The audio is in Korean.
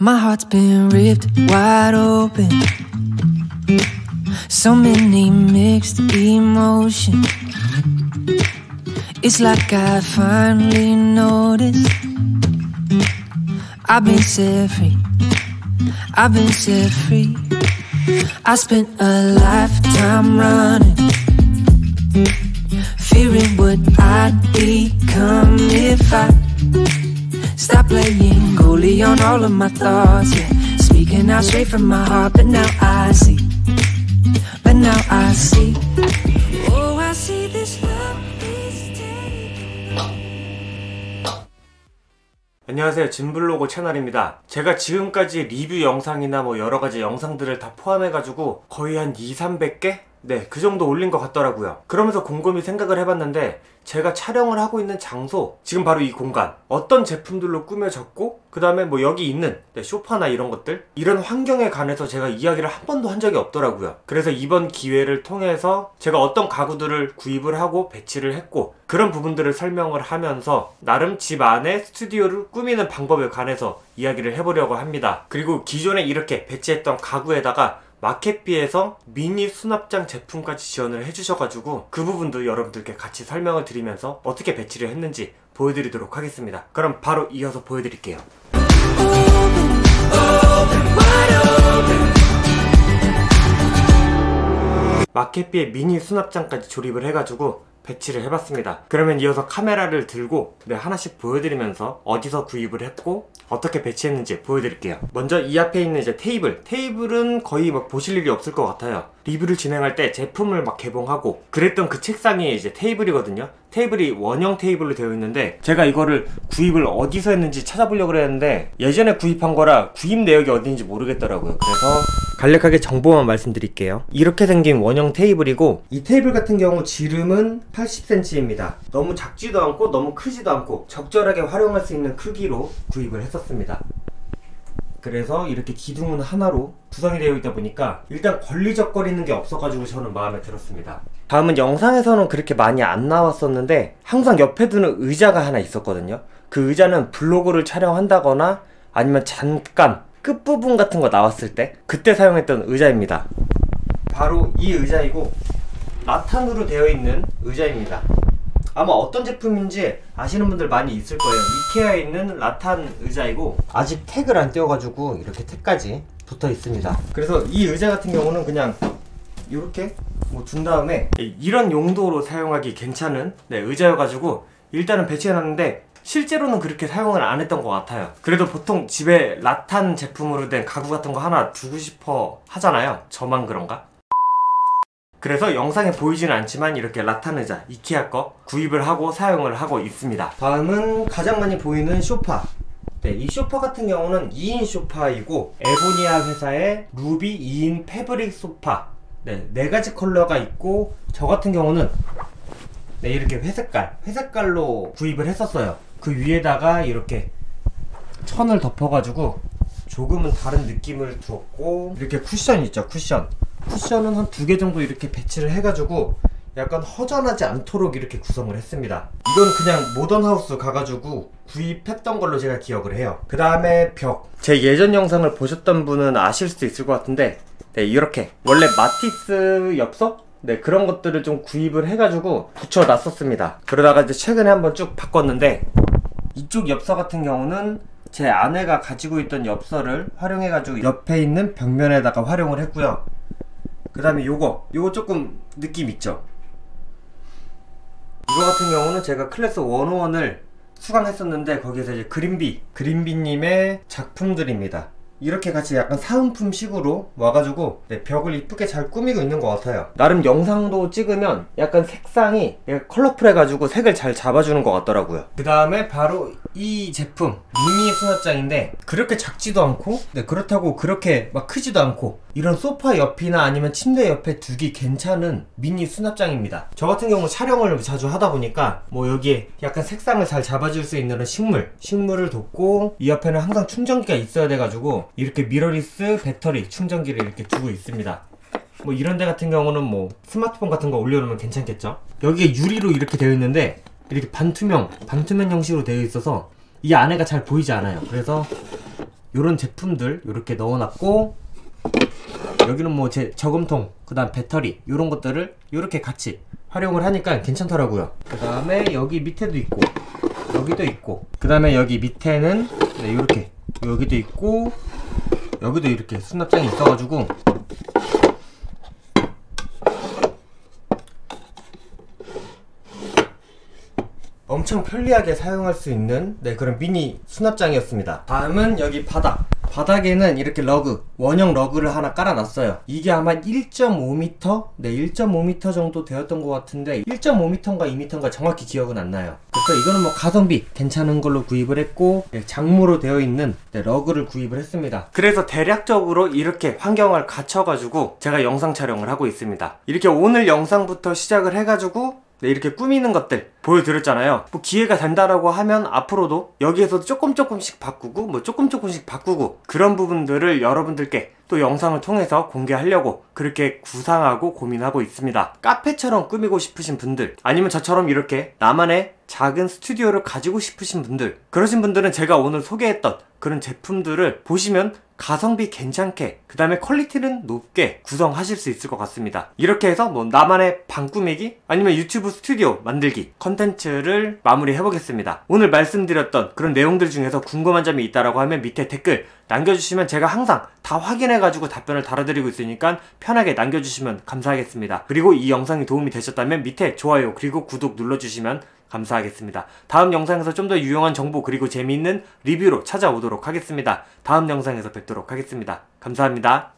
My heart's been ripped wide open. So many mixed emotions. It's like I finally noticed. I've been set free. I've been set free. I spent a lifetime running. Fearing what I'd become if I playing goalie on all of my thoughts, yeah. Speaking out straight from my heart, but now I see. But now I see. Oh, I see this love is taking. 안녕하세요 진블로그 채널입니다 제가 지금까지 리뷰 영상이나 뭐 여러 가지 영상들을 다 포함해가지고 거의 한 2, 300개? 네, 그 정도 올린 것 같더라고요. 그러면서 곰곰이 생각을 해봤는데 제가 촬영을 하고 있는 장소, 지금 바로 이 공간, 어떤 제품들로 꾸며졌고, 그 다음에 뭐 여기 있는 네, 쇼파나 이런 것들, 이런 환경에 관해서 제가 이야기를 한 번도 한 적이 없더라고요. 그래서 이번 기회를 통해서 제가 어떤 가구들을 구입을 하고 배치를 했고, 그런 부분들을 설명을 하면서 나름 집 안에 스튜디오를 꾸미는 방법에 관해서 이야기를 해보려고 합니다. 그리고 기존에 이렇게 배치했던 가구에다가 마켓비에서 미니 수납장 제품까지 지원을 해주셔가지고 그 부분도 여러분들께 같이 설명을 드리면서 어떻게 배치를 했는지 보여드리도록 하겠습니다. 그럼 바로 이어서 보여드릴게요. 마켓비에 미니 수납장까지 조립을 해가지고 배치를 해봤습니다. 그러면 이어서 카메라를 들고 네, 하나씩 보여드리면서 어디서 구입을 했고 어떻게 배치했는지 보여드릴게요. 먼저 이 앞에 있는 이제 테이블. 테이블은 거의 막 보실 일이 없을 것 같아요. 리뷰를 진행할 때 제품을 막 개봉하고 그랬던 그 책상이 이제 테이블이거든요. 테이블이 원형 테이블로 되어 있는데 제가 이거를 구입을 어디서 했는지 찾아보려고 그랬는데 예전에 구입한 거라 구입 내역이 어딘지 모르겠더라고요. 그래서 간략하게 정보만 말씀드릴게요. 이렇게 생긴 원형 테이블이고 이 테이블 같은 경우 지름은 80cm입니다. 너무 작지도 않고 너무 크지도 않고 적절하게 활용할 수 있는 크기로 구입을 했었습니다. 그래서 이렇게 기둥은 하나로 구성이 되어 있다 보니까 일단 걸리적거리는 게 없어가지고 저는 마음에 들었습니다. 다음은 영상에서는 그렇게 많이 안 나왔었는데 항상 옆에 두는 의자가 하나 있었거든요. 그 의자는 블로그를 촬영한다거나 아니면 잠깐 끝부분 같은 거 나왔을 때 그때 사용했던 의자입니다. 바로 이 의자이고 라탄으로 되어 있는 의자입니다. 아마 어떤 제품인지 아시는 분들 많이 있을 거예요. 이케아에 있는 라탄 의자이고 아직 택을 안 떼어가지고 이렇게 택까지 붙어 있습니다. 그래서 이 의자 같은 경우는 그냥 이렇게 뭐 둔 다음에 이런 용도로 사용하기 괜찮은 네, 의자여가지고 일단은 배치해놨는데 실제로는 그렇게 사용을 안 했던 것 같아요. 그래도 보통 집에 라탄 제품으로 된 가구 같은 거 하나 두고 싶어 하잖아요. 저만 그런가? 그래서 영상에 보이지는 않지만 이렇게 라탄 의자 이케아 거 구입을 하고 사용을 하고 있습니다. 다음은 가장 많이 보이는 쇼파. 네, 이 쇼파 같은 경우는 2인 쇼파이고 에보니아 회사의 루비 2인 패브릭 소파. 네, 네 가지 컬러가 있고 저 같은 경우는 네, 이렇게 회색깔, 회색깔로 구입을 했었어요. 그 위에다가 이렇게 천을 덮어가지고 조금은 다른 느낌을 주었고 이렇게 쿠션 있죠, 쿠션. 쿠션은 한 두 개 정도 이렇게 배치를 해가지고 약간 허전하지 않도록 이렇게 구성을 했습니다. 이건 그냥 모던하우스 가가지고 구입했던 걸로 제가 기억을 해요. 그 다음에 벽. 제 예전 영상을 보셨던 분은 아실 수도 있을 것 같은데, 네, 이렇게. 원래 마티스 엽서? 네, 그런 것들을 좀 구입을 해가지고 붙여놨었습니다. 그러다가 이제 최근에 한번 쭉 바꿨는데, 이쪽 엽서 같은 경우는 제 아내가 가지고 있던 엽서를 활용해가지고 옆에 있는 벽면에다가 활용을 했고요. 그 다음에 요거. 요거 조금 느낌 있죠? 이거 같은 경우는 제가 클래스 101을 수강했었는데 거기에서 이제 그린비 그린비님의 작품들입니다. 이렇게 같이 약간 사은품 식으로 와가지고 네, 벽을 이쁘게 잘 꾸미고 있는 것 같아요. 나름 영상도 찍으면 약간 색상이 컬러풀해가지고 색을 잘 잡아주는 것 같더라고요. 그 다음에 바로 이 제품 미니 수납장인데 그렇게 작지도 않고 네, 그렇다고 그렇게 막 크지도 않고 이런 소파 옆이나 아니면 침대 옆에 두기 괜찮은 미니 수납장입니다. 저 같은 경우 촬영을 자주 하다 보니까 뭐 여기에 약간 색상을 잘 잡아줄 수 있는 식물 식물을 뒀고 이 옆에는 항상 충전기가 있어야 돼가지고 이렇게 미러리스 배터리 충전기를 이렇게 두고 있습니다. 뭐 이런 데 같은 경우는 뭐 스마트폰 같은 거 올려놓으면 괜찮겠죠? 여기에 유리로 이렇게 되어 있는데 이렇게 반투명 반투명 형식으로 되어 있어서 이 안에가 잘 보이지 않아요. 그래서 요런 제품들 이렇게 넣어놨고 여기는 뭐 제 저금통 그 다음 배터리 요런 것들을 이렇게 같이 활용을 하니까 괜찮더라고요. 그 다음에 여기 밑에도 있고 여기도 있고 그 다음에 여기 밑에는 네, 이렇게 여기도 있고 여기도 이렇게 수납장이 있어가지고 엄청 편리하게 사용할 수 있는 네, 그런 미니 수납장이었습니다. 다음은 여기 바닥. 바닥에는 이렇게 러그, 원형 러그를 하나 깔아놨어요. 이게 아마 1.5m? 네, 1.5m 정도 되었던 것 같은데 1.5m인가 2m인가 정확히 기억은 안 나요. 그래서 이거는 뭐 가성비 괜찮은 걸로 구입을 했고 네, 장모로 되어 있는 네, 러그를 구입을 했습니다. 그래서 대략적으로 이렇게 환경을 갖춰가지고 제가 영상 촬영을 하고 있습니다. 이렇게 오늘 영상부터 시작을 해가지고 네, 이렇게 꾸미는 것들 보여드렸잖아요. 뭐 기회가 된다라고 하면 앞으로도 여기에서 조금 조금씩 바꾸고 뭐 조금 조금씩 바꾸고 그런 부분들을 여러분들께 또 영상을 통해서 공개하려고 그렇게 구상하고 고민하고 있습니다. 카페처럼 꾸미고 싶으신 분들 아니면 저처럼 이렇게 나만의 작은 스튜디오를 가지고 싶으신 분들 그러신 분들은 제가 오늘 소개했던 그런 제품들을 보시면 가성비 괜찮게 그 다음에 퀄리티는 높게 구성하실 수 있을 것 같습니다 이렇게 해서 뭐 나만의 방 꾸미기 아니면 유튜브 스튜디오 만들기 컨텐츠를 마무리 해보겠습니다 오늘 말씀드렸던 그런 내용들 중에서 궁금한 점이 있다라고 하면 밑에 댓글 남겨주시면 제가 항상 다 확인해가지고 답변을 달아드리고 있으니까 편하게 남겨주시면 감사하겠습니다 그리고 이 영상이 도움이 되셨다면 밑에 좋아요 그리고 구독 눌러주시면 감사하겠습니다. 다음 영상에서 좀 더 유용한 정보 그리고 재미있는 리뷰로 찾아오도록 하겠습니다. 다음 영상에서 뵙도록 하겠습니다. 감사합니다.